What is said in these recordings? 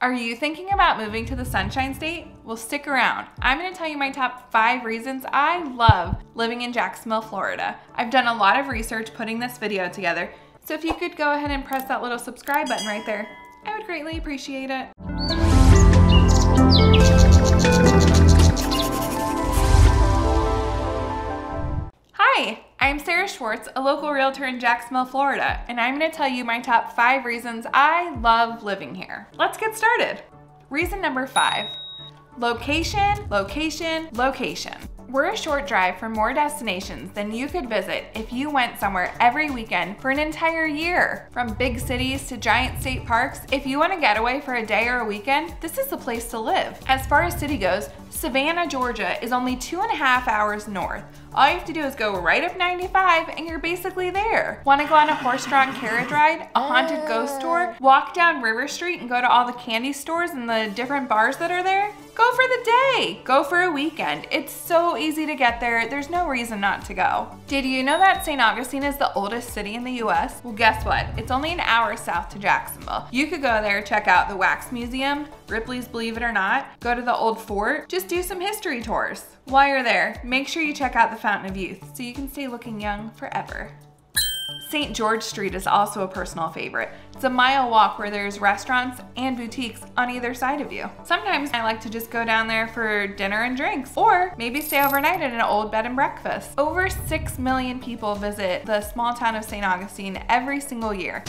Are you thinking about moving to the Sunshine State? Well, stick around. I'm gonna tell you my top five reasons I love living in Jacksonville, Florida. I've done a lot of research putting this video together, so if you could go ahead and press that little subscribe button right there, I would greatly appreciate it. Hi, I'm Sarah Schwartz, a local realtor in Jacksonville, Florida, and I'm gonna tell you my top five reasons I love living here. Let's get started. Reason number five, location, location, location. We're a short drive from more destinations than you could visit if you went somewhere every weekend for an entire year. From big cities to giant state parks, if you want to get away for a day or a weekend, this is the place to live. As far as city goes, Savannah, Georgia is only two and a half hours north. All you have to do is go right up 95 and you're basically there. Want to go on a horse-drawn carriage ride, a haunted ghost ah. tour, walk down River Street and go to all the candy stores and the different bars that are there? Go for the day. Go for a weekend. It's so easy to get there. There's no reason not to go. Did you know that St. Augustine is the oldest city in the US? Well, guess what? It's only an hour south to Jacksonville. You could go there, check out the Wax Museum, Ripley's Believe It or Not, go to the old fort, just do some history tours. While you're there, make sure you check out the Fountain of Youth so you can stay looking young forever. St. George Street is also a personal favorite. It's a mile walk where there's restaurants and boutiques on either side of you. Sometimes I like to just go down there for dinner and drinks, or maybe stay overnight at an old bed and breakfast. Over 6 million people visit the small town of St. Augustine every single year.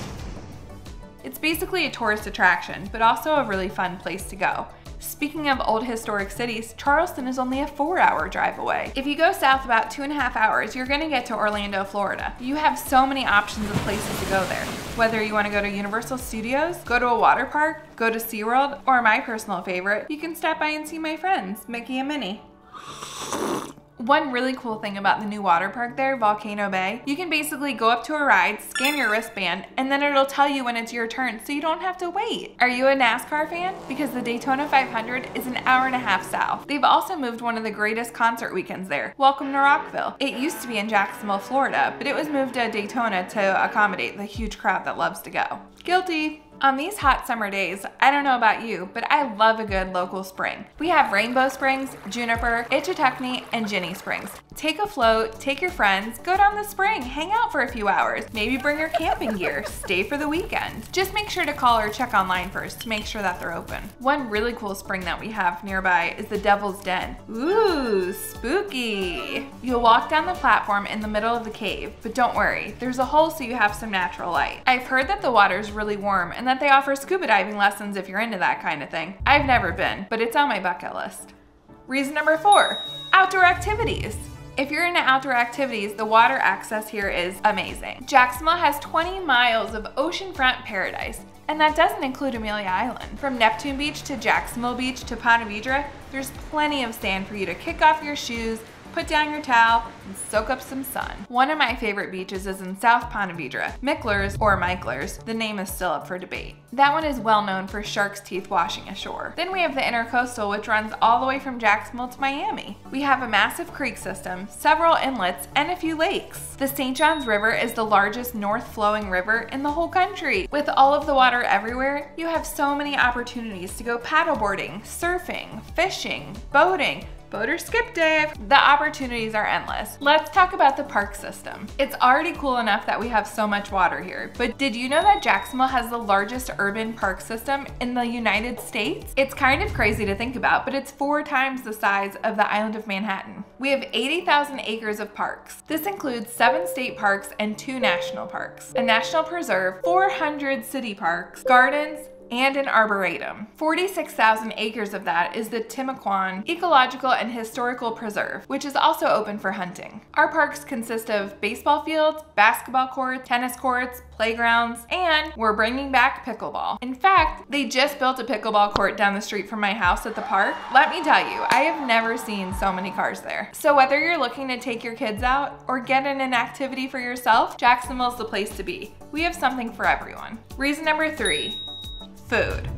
It's basically a tourist attraction, but also a really fun place to go. Speaking of old historic cities, Charleston is only a four hour drive away. If you go south about two and a half hours, you're gonna get to Orlando, Florida. You have so many options of places to go there. Whether you wanna go to Universal Studios, go to a water park, go to SeaWorld, or my personal favorite, you can stop by and see my friends, Mickey and Minnie. One really cool thing about the new water park there, Volcano Bay, you can basically go up to a ride, scan your wristband, and then it'll tell you when it's your turn so you don't have to wait. Are you a NASCAR fan? Because the Daytona 500 is an hour and a half south. They've also moved one of the greatest concert weekends there. Welcome to Rockville. It used to be in Jacksonville, Florida, but it was moved to Daytona to accommodate the huge crowd that loves to go. Guilty. On these hot summer days, I don't know about you, but I love a good local spring. We have Rainbow Springs, Juniper, Ichetucknee, and Ginnie Springs. Take a float, take your friends, go down the spring, hang out for a few hours, maybe bring your camping gear, stay for the weekend. Just make sure to call or check online first to make sure that they're open. One really cool spring that we have nearby is the Devil's Den. Ooh, spooky. You'll walk down the platform in the middle of the cave, but don't worry, there's a hole so you have some natural light. I've heard that the water's really warm and that they offer scuba diving lessons if you're into that kind of thing. I've never been, but it's on my bucket list. Reason number four, outdoor activities. If you're into outdoor activities, the water access here is amazing. Jacksonville has 20 miles of oceanfront paradise, and that doesn't include Amelia Island. From Neptune Beach to Jacksonville Beach to Ponte Vedra, there's plenty of sand for you to kick off your shoes, put down your towel, and soak up some sun. One of my favorite beaches is in South Ponte Vedra, Mickler's or Michler's, the name is still up for debate. That one is well known for shark's teeth washing ashore. Then we have the Intercoastal which runs all the way from Jacksonville to Miami. We have a massive creek system, several inlets, and a few lakes. The St. Johns River is the largest north flowing river in the whole country. With all of the water everywhere, you have so many opportunities to go paddleboarding, surfing, fishing, boating, boat or skip day. The opportunities are endless. Let's talk about the park system. It's already cool enough that we have so much water here, but did you know that Jacksonville has the largest urban park system in the United States? It's kind of crazy to think about, but it's four times the size of the island of Manhattan. We have 80,000 acres of parks. This includes seven state parks and two national parks, a national preserve, 400 city parks, gardens, and an arboretum. 46,000 acres of that is the Timucuan Ecological and Historical Preserve, which is also open for hunting. Our parks consist of baseball fields, basketball courts, tennis courts, playgrounds, and we're bringing back pickleball. In fact, they just built a pickleball court down the street from my house at the park. Let me tell you, I have never seen so many cars there. So whether you're looking to take your kids out or get in an activity for yourself, Jacksonville's the place to be. We have something for everyone. Reason number three, food.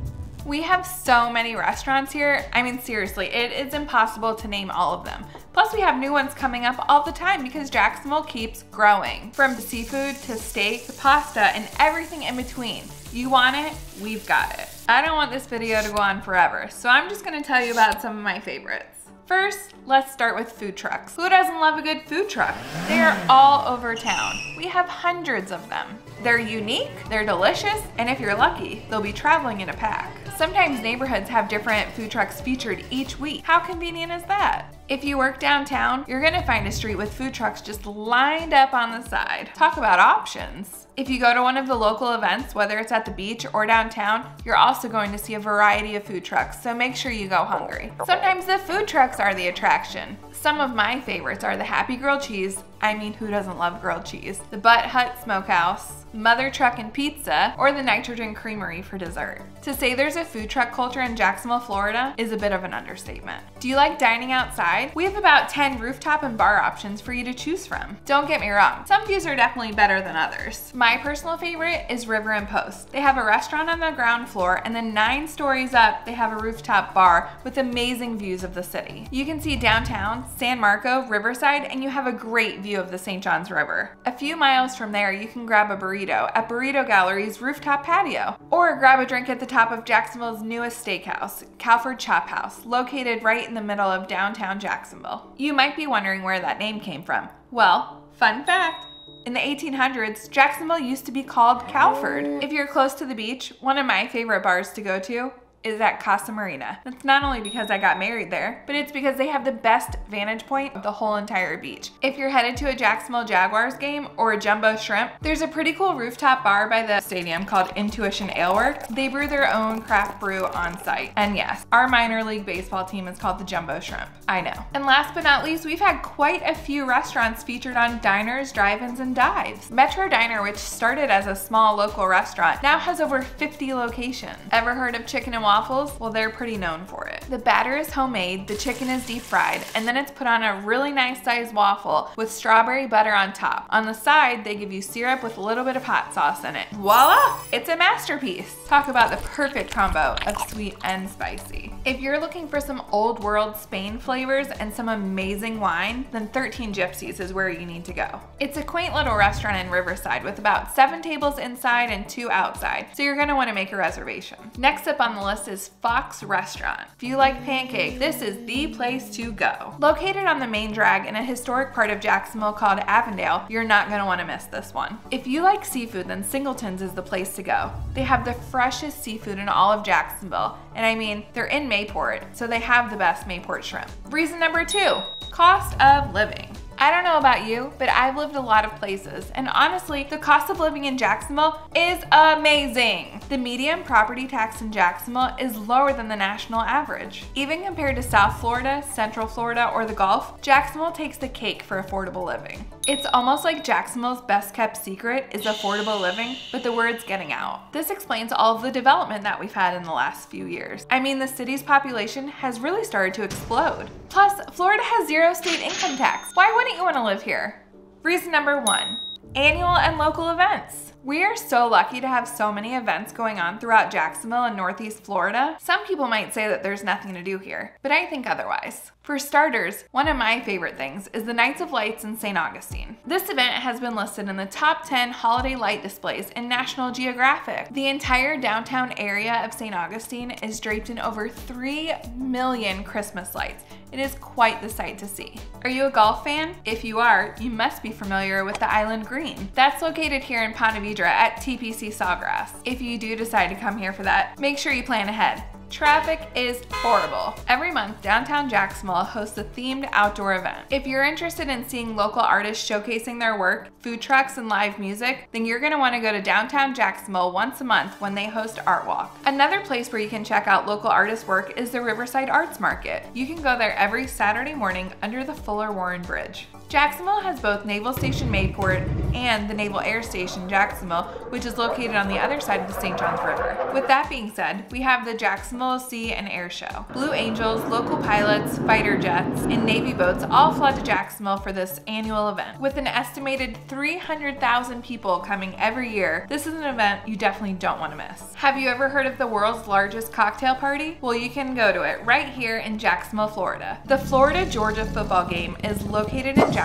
We have so many restaurants here. I mean, seriously, it is impossible to name all of them. Plus, we have new ones coming up all the time because Jacksonville keeps growing. From seafood to steak to pasta and everything in between. You want it, we've got it. I don't want this video to go on forever, so I'm just gonna tell you about some of my favorites. First, let's start with food trucks. Who doesn't love a good food truck? They are all over town. We have hundreds of them. They're unique, they're delicious, and if you're lucky, they'll be traveling in a pack. Sometimes neighborhoods have different food trucks featured each week. How convenient is that? If you work downtown, you're gonna find a street with food trucks just lined up on the side. Talk about options. If you go to one of the local events, whether it's at the beach or downtown, you're also going to see a variety of food trucks, so make sure you go hungry. Sometimes the food trucks are the attraction. Some of my favorites are the Happy Grilled Cheese, I mean who doesn't love grilled cheese, the Butt Hut Smokehouse, Mother Truck and Pizza, or the Nitrogen Creamery for dessert. To say there's a food truck culture in Jacksonville, Florida is a bit of an understatement. Do you like dining outside? We have about 10 rooftop and bar options for you to choose from. Don't get me wrong, some views are definitely better than others. My personal favorite is River and Post. They have a restaurant on the ground floor and then nine stories up, they have a rooftop bar with amazing views of the city. You can see downtown, San Marco, Riverside, and you have a great view of the St. Johns River. A few miles from there, you can grab a burrito burrito at Burrito Gallery's rooftop patio. Or grab a drink at the top of Jacksonville's newest steakhouse, Cowford Chop House, located right in the middle of downtown Jacksonville. You might be wondering where that name came from. Well, fun fact. In the 1800s, Jacksonville used to be called Calford. If you're close to the beach, one of my favorite bars to go to is at Casa Marina. That's not only because I got married there, but it's because they have the best vantage point of the whole entire beach. If you're headed to a Jacksonville Jaguars game or a Jumbo Shrimp, there's a pretty cool rooftop bar by the stadium called Intuition Ale Works. They brew their own craft brew on site. And yes, our minor league baseball team is called the Jumbo Shrimp. I know. And last but not least, we've had quite a few restaurants featured on diners, drive-ins, and dives. Metro Diner, which started as a small local restaurant, now has over 50 locations. Ever heard of Chicken and waffles? Well, they're pretty known for it. The batter is homemade, the chicken is deep fried, and then it's put on a really nice sized waffle with strawberry butter on top. On the side, they give you syrup with a little bit of hot sauce in it. Voila! It's a masterpiece. Talk about the perfect combo of sweet and spicy. If you're looking for some old world Spain flavors and some amazing wine, then 13 Gypsies is where you need to go. It's a quaint little restaurant in Riverside with about seven tables inside and two outside, so you're gonna wanna make a reservation. Next up on the list is Fox Restaurant. If you like pancake, this is the place to go. Located on the main drag in a historic part of Jacksonville called Avondale, you're not gonna wanna miss this one. If you like seafood, then Singleton's is the place to go. They have the freshest seafood in all of Jacksonville, and I mean, they're in Mayport, so they have the best Mayport shrimp. Reason number two, cost of living. I don't know about you, but I've lived a lot of places, and honestly, the cost of living in Jacksonville is amazing. The median property tax in Jacksonville is lower than the national average. Even compared to South Florida, Central Florida, or the Gulf, Jacksonville takes the cake for affordable living. It's almost like Jacksonville's best kept secret is affordable living, but the word's getting out. This explains all of the development that we've had in the last few years. I mean, the city's population has really started to explode. Plus, Florida has zero state income tax. Why wouldn't you want to live here? Reason number one, annual and local events. We are so lucky to have so many events going on throughout Jacksonville and Northeast Florida. Some people might say that there's nothing to do here, but I think otherwise. For starters, one of my favorite things is the Nights of Lights in St. Augustine. This event has been listed in the top 10 holiday light displays in National Geographic. The entire downtown area of St. Augustine is draped in over 3 million Christmas lights. It is quite the sight to see. Are you a golf fan? If you are, you must be familiar with the Island Green. That's located here in Ponte Vedra at TPC Sawgrass. If you do decide to come here for that, make sure you plan ahead. Traffic is horrible. Every month, downtown Jacksonville hosts a themed outdoor event. If you're interested in seeing local artists showcasing their work, food trucks, and live music, then you're gonna wanna go to downtown Jacksonville once a month when they host Art Walk. Another place where you can check out local artists' work is the Riverside Arts Market. You can go there every Saturday morning under the Fuller Warren Bridge. Jacksonville has both Naval Station Mayport and the Naval Air Station Jacksonville, which is located on the other side of the St. Johns River. With that being said, we have the Jacksonville Sea and Air Show. Blue Angels, local pilots, fighter jets, and Navy boats all flood to Jacksonville for this annual event. With an estimated 300,000 people coming every year, this is an event you definitely don't want to miss. Have you ever heard of the world's largest cocktail party? Well, you can go to it right here in Jacksonville, Florida. The Florida-Georgia football game is located in Jacksonville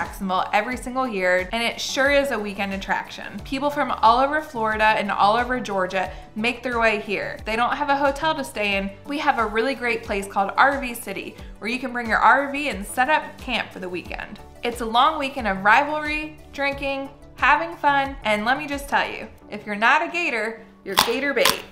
every single year, and it sure is a weekend attraction. People from all over Florida and all over Georgia make their way here. They don't have a hotel to stay in. We have a really great place called RV City, where you can bring your RV and set up camp for the weekend. It's a long weekend of rivalry, drinking, having fun, and let me just tell you, if you're not a gator, you're gator bait.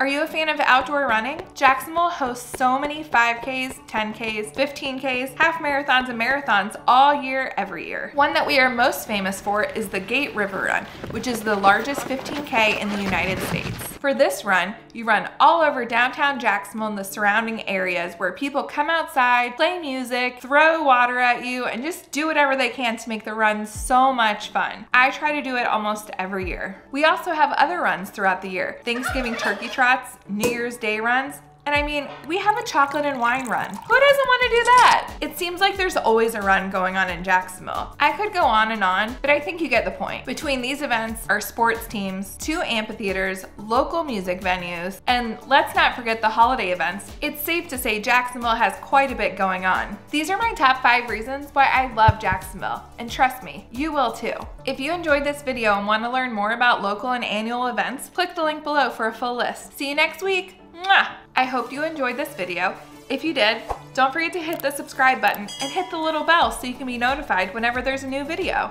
Are you a fan of outdoor running? Jacksonville hosts so many 5Ks, 10Ks, 15Ks, half marathons, and marathons all year, every year. One that we are most famous for is the Gate River Run, which is the largest 15K in the United States. For this run, you run all over downtown Jacksonville and the surrounding areas where people come outside, play music, throw water at you, and just do whatever they can to make the run so much fun. I try to do it almost every year. We also have other runs throughout the year. Thanksgiving turkey trots, New Year's Day runs, and I mean, we have a chocolate and wine run. Who doesn't want to do that? It seems like there's always a run going on in Jacksonville. I could go on and on, but I think you get the point. Between these events, our sports teams, two amphitheaters, local music venues, and let's not forget the holiday events, it's safe to say Jacksonville has quite a bit going on. These are my top five reasons why I love Jacksonville, and trust me, you will too. If you enjoyed this video and want to learn more about local and annual events, click the link below for a full list. See you next week. Mwah! I hope you enjoyed this video. If you did, don't forget to hit the subscribe button and hit the little bell so you can be notified whenever there's a new video.